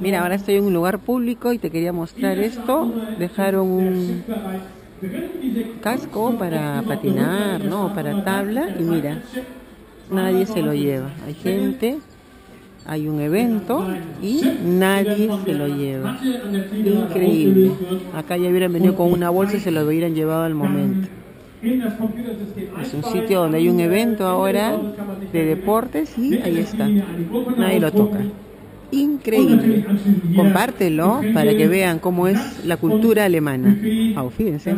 Mira, ahora estoy en un lugar público y te quería mostrar esto. Dejaron un casco para patinar, ¿no? Para tabla y mira, nadie se lo lleva. Hay gente, hay un evento y nadie se lo lleva. Increíble. Acá ya hubieran venido con una bolsa y se lo hubieran llevado al momento. Es un sitio donde hay un evento ahora de deportes y ahí está. Nadie lo toca. Increíble. Compártelo para que vean cómo es la cultura alemana. Oh, fíjense.